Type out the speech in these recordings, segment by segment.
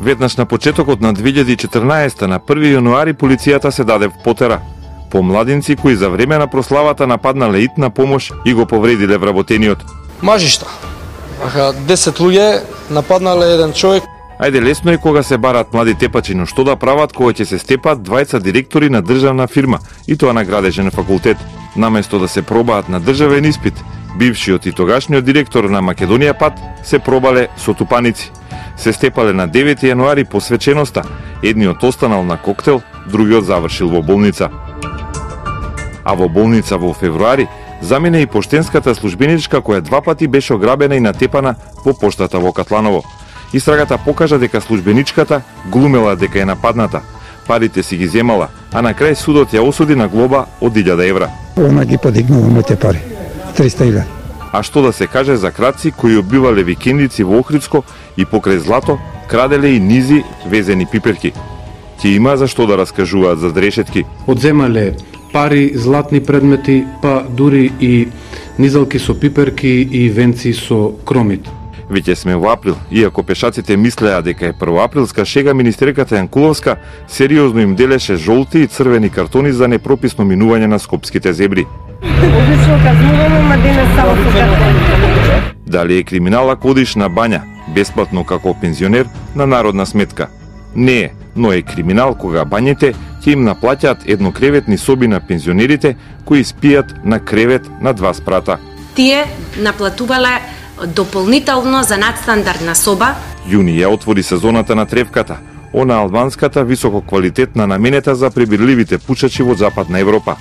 Веднаш на почетокот на 2014 на 1 јануари полицијата се даде в потера. По младинци кои за време на прославата нападнале ит на помош и го повредиле вработениот. Мажишта. Аха, 10 луѓе нападнале еден човек. Ајде лесно е кога се барат млади тепачи, но што да прават кога ќе се степат двајца директори на државна фирма, и тоа на градежен факултет. Наместо да се пробаат на државен испит, бившиот и тогашниот директор на Македонија пат се пробале со тупаници. Се степале на 9 јануари по свеченоста, едниот останал на коктел, другиот завршил во болница. А во болница во февруари замине и поштенската службеничка која два пати беше ограбена и натепана во поштата во Катланово. Истрагата покажа дека службеничката глумела дека е нападната, парите си ги земала, а на крај судот ја осуди на глоба од 1000 евра. Она ги подигнува моите пари. 300.000. А што да се каже за краци кои обивале викендици во Охридско и покрај злато краделе и низи везени пиперки. Ќе има за што да раскажуваат за дрешетки. Одземале пари, златни предмети, па дури и низалки со пиперки и венци со кромит. Веќе сме во април, иако пешаците мислеа дека е првоаприлска шега, министерката Јанкуловска сериозно им делеше жолти и црвени картони за непрописно минување на скопските зебри. Обично казнуваме, ма денес само картони. Дали е криминал ако одиш на бања, бесплатно како пензионер, на народна сметка? Не е, но е криминал кога бањите ќе им наплаќаат еднокреветни соби на пензионерите кои спијат на кревет на два спрата. Тие наплатувале дополнително за надстандардна соба. Јуни ја отвори сезоната на тревката, она албанската висококвалитетна наменета за прибирливите пушачи во Западна Европа.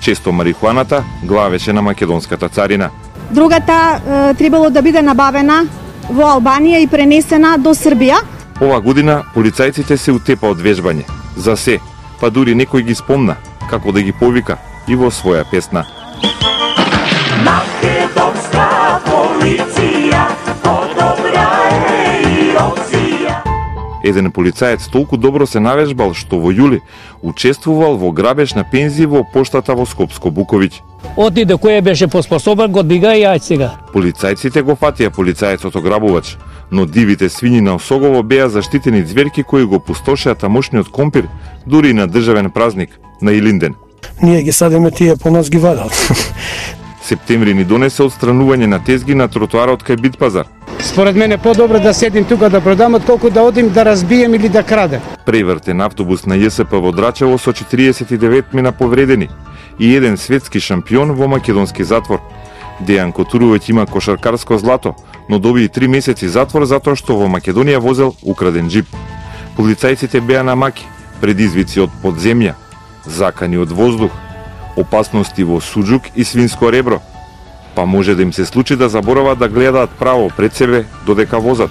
Често марихуаната главеше на македонската царина. Другата е, требало да биде набавена во Албанија и пренесена до Србија. Ова година полицајците се утепа од вежбање. За се, па дури некој ги спомна како да ги повика и во своја песна. Македонска полиција, Еден полицаец толку добро се навежбал што во јули учествувал во грабеж на пензии во поштата во Скопско Буковиќ. Отиде кој беше поспособен, го дига и ај сега. Полицајците го фатија полицаецот ограбувач, но дивите свињи на Осогово беа заштитени зверки кои го пустошеа тамошниот компир дури и на државен празник, на Илинден. Ние ги садиме тие по нас ги вадат. Септември ни донесе одстранување на тезги на тротоарот кај Битпазар. Според мене подобро да седим тука да продам, отколку да одим да разбием или да крадем. Превртен автобус на ЈСП во Драчево со 49 мина повредени и еден светски шампион во македонски затвор. Дејан Котуровиќ има кошаркарско злато, но доби и три месеци затвор затоа што во Македонија возел украден джип. Полицајците беа на маки, предизвици од подземја, закани од воздух, опасности во суджук и свинско ребро. Па може да им се случи да заборават да гледаат право пред себе додека возат.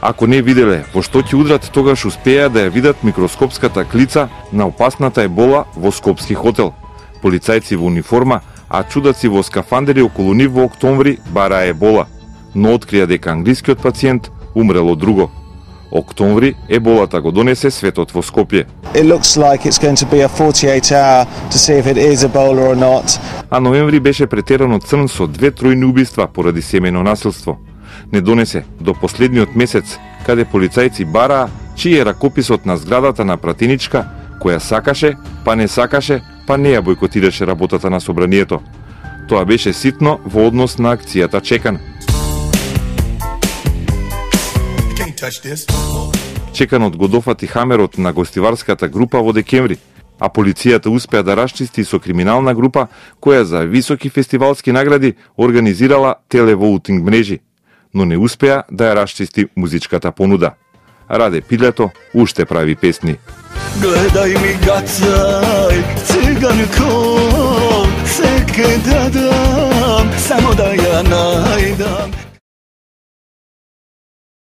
Ако не виделе во што ќе удрат, тогаш успеа да ја видат микроскопската клица на опасната ебола во Скопски хотел. Полицајци во униформа, а чудаци во скафандери околу нив во октомври бараа ебола, но открија дека англискиот пациент умрел од друго. Октомври еболата го донесе светот во Скопје. Like it's going to be a 48 hour to see if it is Ebola or not. А ноември беше претерано црн со две тројни убиства поради семејно насилство. Не донесе до последниот месец, каде полицајци бараа чиј е ракописот на зградата на пратеничка, која сакаше, па не сакаше, па не ја бойкотираше работата на собранието. Тоа беше ситно во однос на акцијата Чекан. Чеканот го дофати хамерот на гостиварската група во декември, а полицијата успеа да расчисти со криминална група која за високи фестивалски награди организирала телевоутинг мрежи, но не успеа да ја расчисти музичката понуда. Раде Пилето уште прави песни. Гледај ми гацај, циганко, се ке дадам, само да ја најдам.